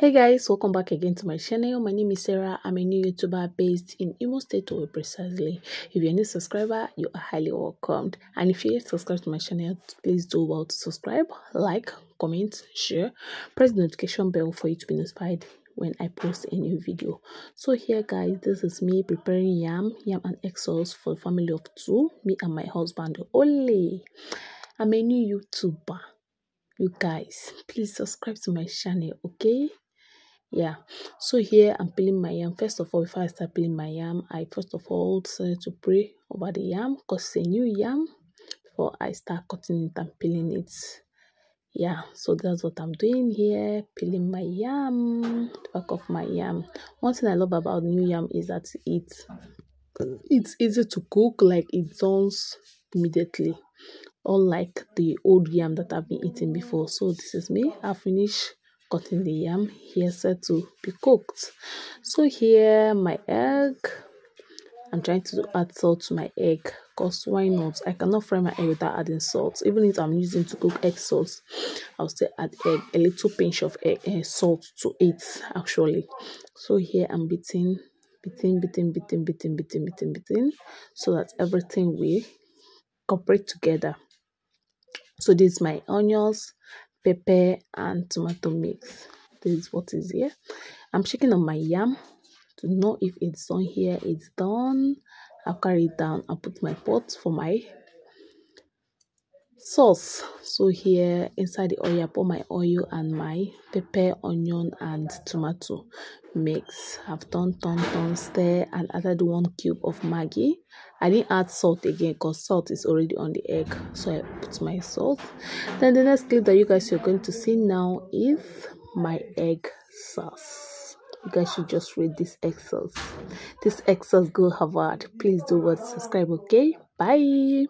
Hey guys, welcome back again to my channel. My name is Sarah. I'm a new YouTuber based in Imo State, or precisely. If you're a new subscriber, you are highly welcomed. And if you're yet subscribed to my channel, please do well to subscribe, like, comment, share, press the notification bell for you to be notified when I post a new video. So here guys, this is me preparing yam, yam and egg sauce for a family of two, me and my husband only. I'm a new YouTuber. You guys, please subscribe to my channel, okay? Yeah. So here i'm peeling my yam. First of all before i start peeling my yam i first of all decided to pray over the yam because it's a new yam before i start cutting it and peeling it. Yeah. So that's what i'm doing here peeling my yam the back of my yam. One thing i love about new yam is that it it's easy to cook like it dawns immediately unlike the old yam that i've been eating before. So this is me. I finished cutting the yam here set to be cooked. So here my egg. I'm trying to add salt to my egg because why not? I cannot fry my egg without adding salt. Even if i'm using to cook egg sauce i'll still add egg a little pinch of egg uh, salt to it actually. So here i'm beating beating beating beating beating beating beating beating so that everything will cooperate together. So this is my onions pepper and tomato mix. This is what is here. I'm checking on my yam to know if it's done here it's done. I'll carry it down i'll put my pot for my sauce. So here inside the oil i put my oil and my pepper onion and tomato mix. I've done turn turn stir and added one cube of maggi. I didn't add salt again because salt is already on the egg so i put my salt then the next clip that you guys are going to see now is my egg sauce. You guys should just read this egg sauce. This egg sauce go harvard. Please do what subscribe okay? Bye